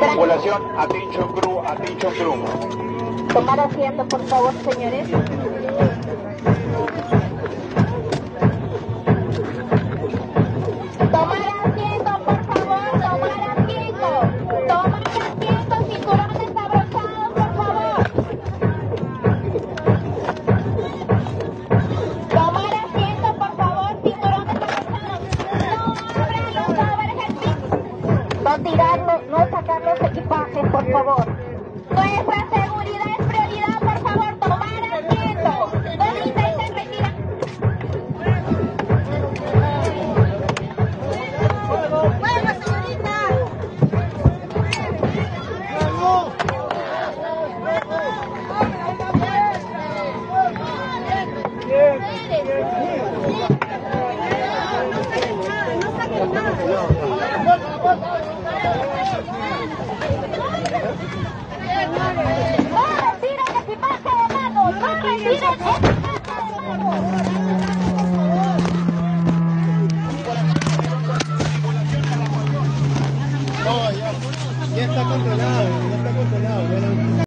Población, atención crew, atención crew. Tomar asiento, por favor, señores. no sacar los equipajes, por favor. Nuestra seguridad Ya está controlado, ya está controlado.